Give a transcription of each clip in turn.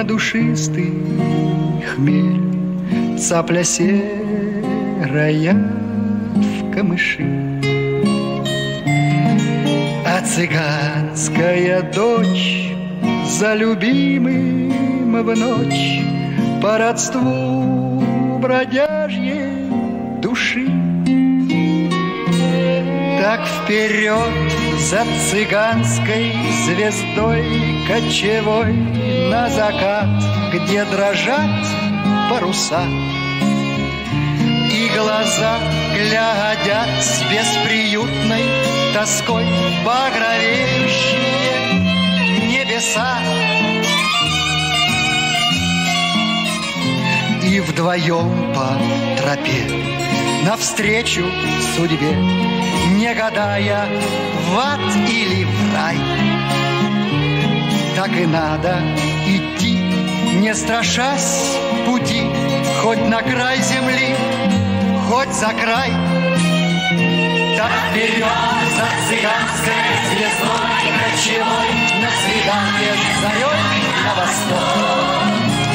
на душистый хмель Цапля серая в камыши. А цыганская дочь за любимым в ночь По родству бродяжьей души. Так вперед за цыганской звездой кочевой На закат, где дрожат паруса. И глаза глядят с бесприютной тоской Багровеющие небеса. И вдвоем по тропе навстречу судьбе Не гадая в ад или в рай. Так и надо идти, не страшась пути Хоть на край земли, хоть за край. Так вперед за цыганской звездой Кочевой на свидание с зарей на восток.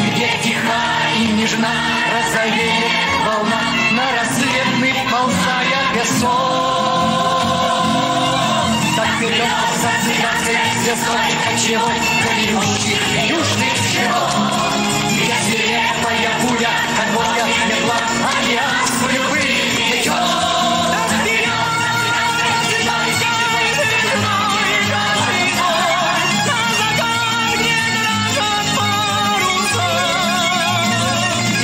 Где тиха и нежна розовеет волна Свой, кочевой колючий южный пчел. Я свирепая пуля, как буря а я с любви течет.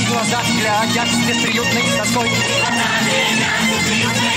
глаза глядят с бесприютной тоской. Она меня любит.